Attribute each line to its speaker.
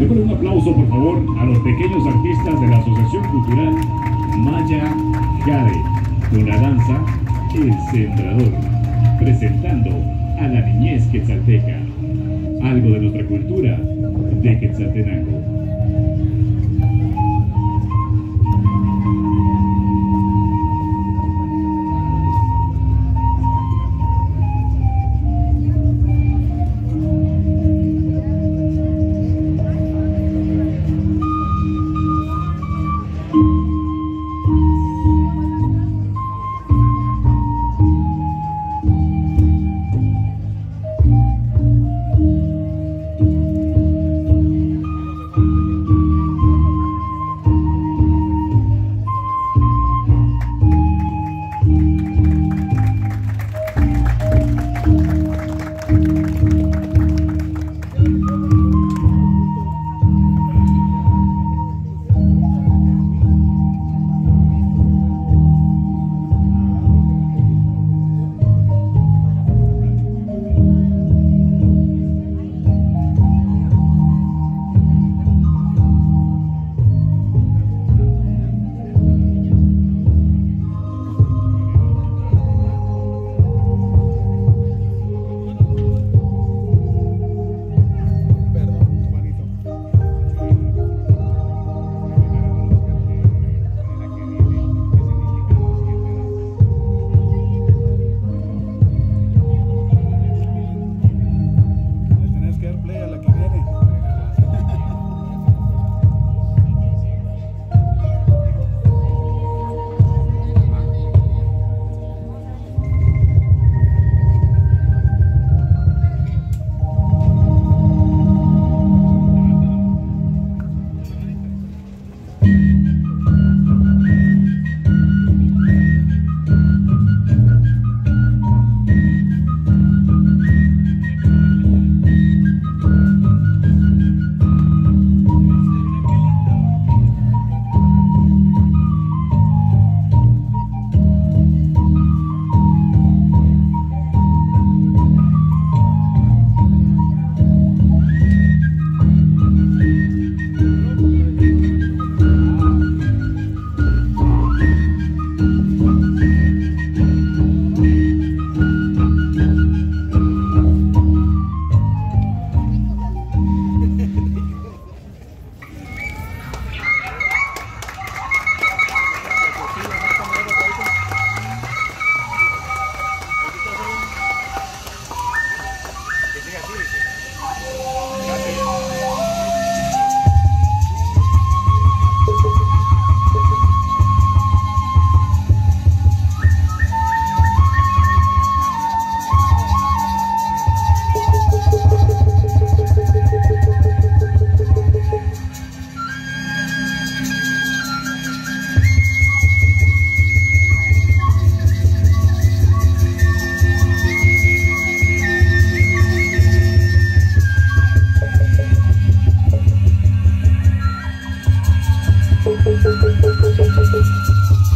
Speaker 1: Démosle un aplauso, por favor, a los pequeños artistas de la Asociación Cultural Maya Jade, con la danza El Sembrador, presentando a la niñez quetzalteca, algo de nuestra cultura de Quetzaltenango.